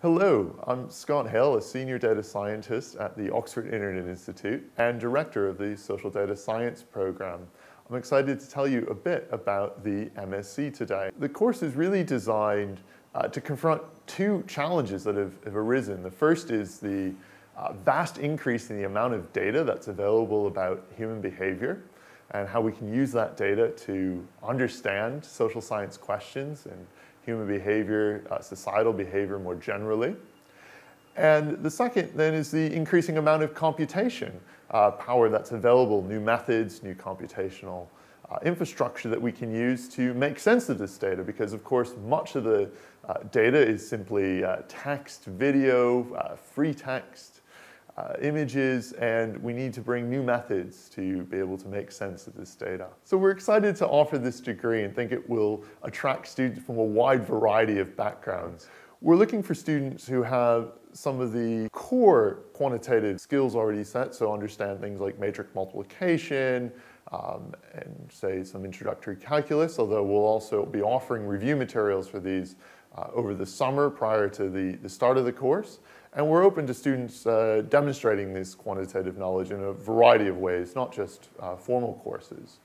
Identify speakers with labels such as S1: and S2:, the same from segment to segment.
S1: Hello, I'm Scott Hale, a senior data scientist at the Oxford Internet Institute and director of the Social Data Science program. I'm excited to tell you a bit about the MSc today. The course is really designed uh, to confront two challenges that have, have arisen. The first is the uh, vast increase in the amount of data that's available about human behavior and how we can use that data to understand social science questions and human behavior, uh, societal behavior more generally. And the second then is the increasing amount of computation uh, power that's available, new methods, new computational uh, infrastructure that we can use to make sense of this data because of course much of the uh, data is simply uh, text, video, uh, free text, uh, images, and we need to bring new methods to be able to make sense of this data. So we're excited to offer this degree and think it will attract students from a wide variety of backgrounds. We're looking for students who have some of the core quantitative skills already set, so understand things like matrix multiplication, um, and say some introductory calculus, although we'll also be offering review materials for these uh, over the summer prior to the, the start of the course. And we're open to students uh, demonstrating this quantitative knowledge in a variety of ways, not just uh, formal courses.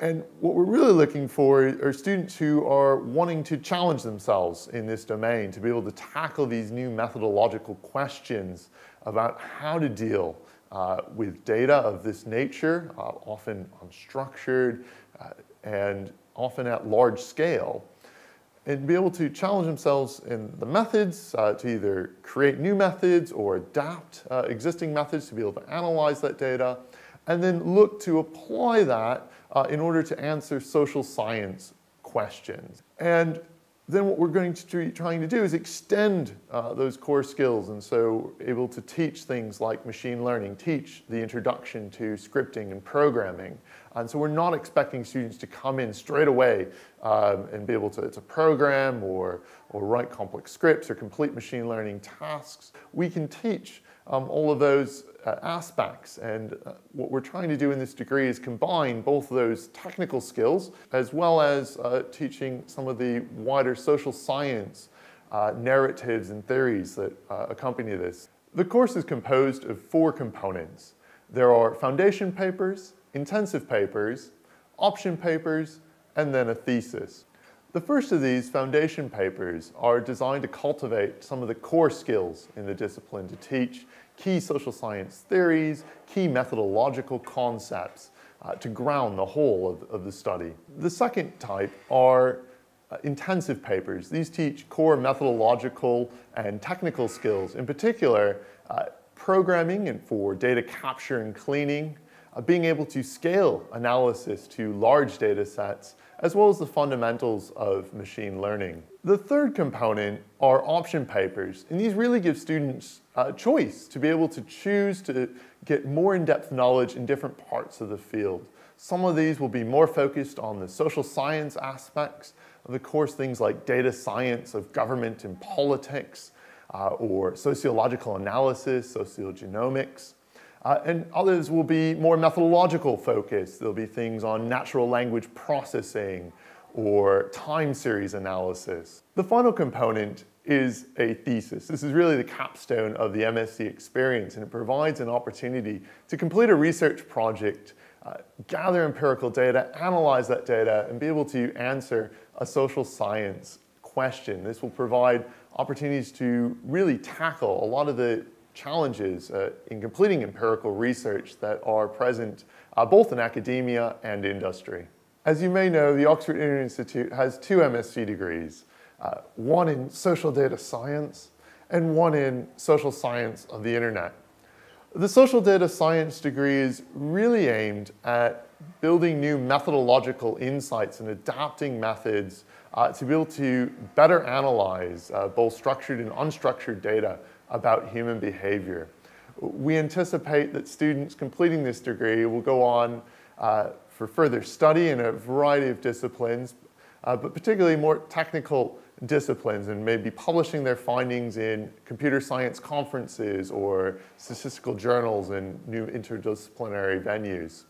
S1: And what we're really looking for are students who are wanting to challenge themselves in this domain, to be able to tackle these new methodological questions about how to deal uh, with data of this nature, uh, often unstructured uh, and often at large scale, and be able to challenge themselves in the methods uh, to either create new methods or adapt uh, existing methods to be able to analyze that data, and then look to apply that uh, in order to answer social science questions. And then what we're going to be trying to do is extend uh, those core skills and so able to teach things like machine learning, teach the introduction to scripting and programming. And so we're not expecting students to come in straight away um, and be able to, to program or, or write complex scripts or complete machine learning tasks. We can teach um, all of those uh, aspects. And uh, what we're trying to do in this degree is combine both those technical skills as well as uh, teaching some of the wider social science uh, narratives and theories that uh, accompany this. The course is composed of four components. There are foundation papers, intensive papers, option papers, and then a thesis. The first of these foundation papers are designed to cultivate some of the core skills in the discipline to teach key social science theories, key methodological concepts uh, to ground the whole of, of, the study. The second type are uh, intensive papers. These teach core methodological and technical skills, in particular, uh, programming and for data capture and cleaning, uh, being able to scale analysis to large data sets, as well as the fundamentals of machine learning. The third component are option papers, and these really give students a choice to be able to choose to get more in-depth knowledge in different parts of the field. Some of these will be more focused on the social science aspects of the course, things like data science of government and politics, uh, or sociological analysis, sociogenomics. Uh, and others will be more methodological focused. There'll be things on natural language processing or time series analysis. The final component is a thesis. This is really the capstone of the MSc experience and it provides an opportunity to complete a research project, uh, gather empirical data, analyze that data, and be able to answer a social science question. This will provide opportunities to really tackle a lot of the challenges uh, in completing empirical research that are present uh, both in academia and industry. As you may know, the Oxford Internet Institute has two MSc degrees, uh, one in social data science and one in social science of the internet. The social data science degree is really aimed at building new methodological insights and adapting methods uh, to be able to better analyze uh, both structured and unstructured data about human behavior. We anticipate that students completing this degree will go on uh, for further study in a variety of disciplines, uh, but particularly more technical disciplines and maybe publishing their findings in computer science conferences or statistical journals and new interdisciplinary venues.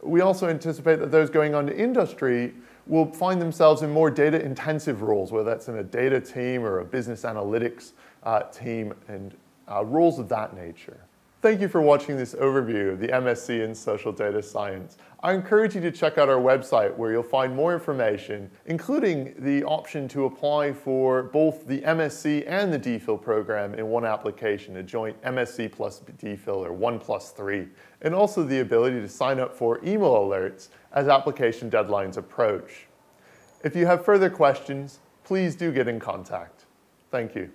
S1: We also anticipate that those going on to industry will find themselves in more data intensive roles, whether that's in a data team or a business analytics uh, team and uh, roles of that nature. Thank you for watching this overview of the MSc in Social Data Science. I encourage you to check out our website where you'll find more information, including the option to apply for both the MSc and the DPhil program in one application, a joint MSc plus DPhil or 1 plus 3, and also the ability to sign up for email alerts as application deadlines approach. If you have further questions, please do get in contact. Thank you.